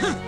哼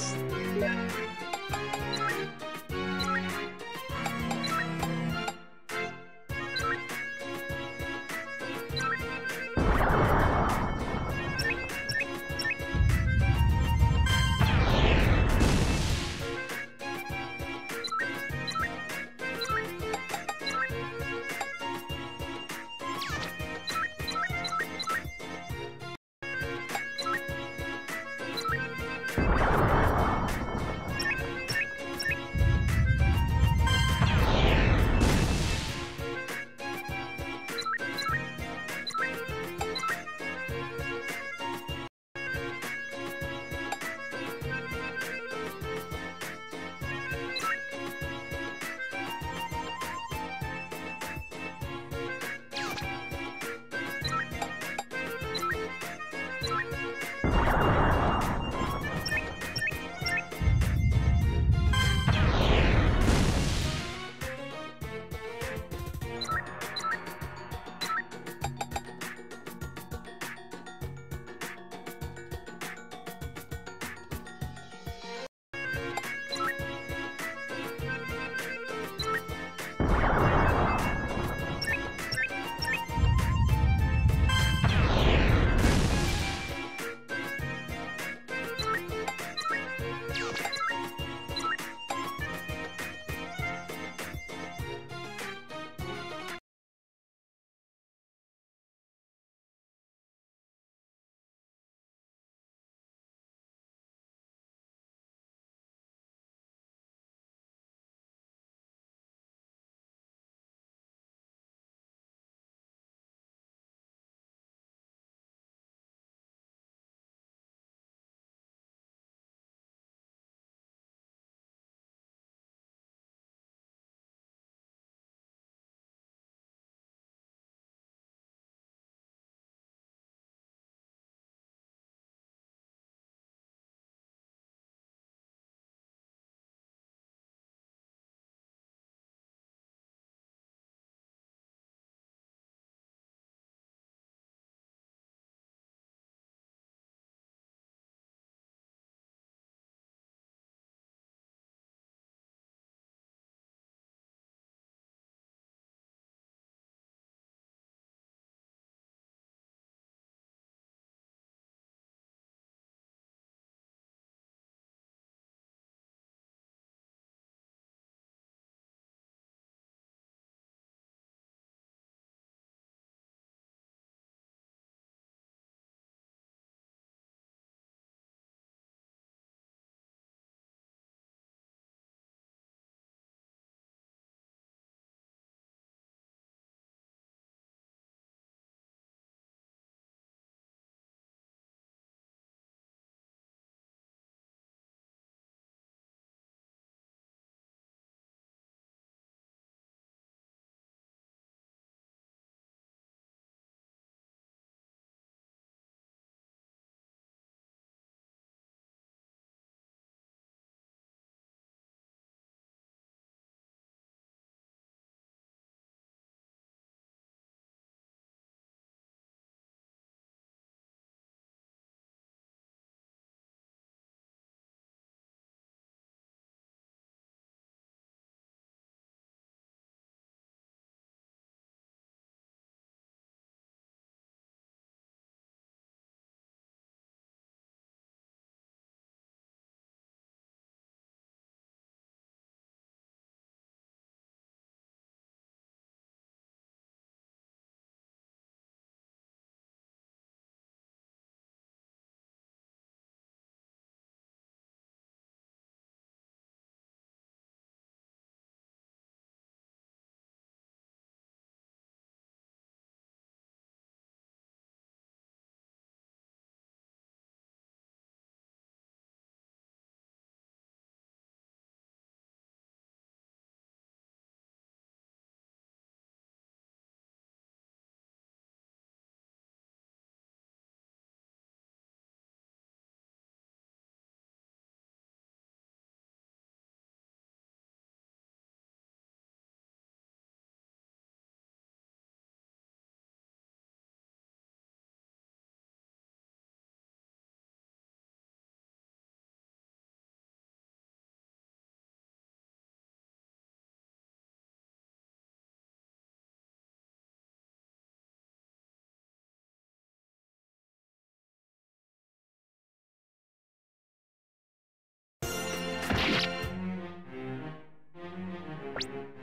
Yes. you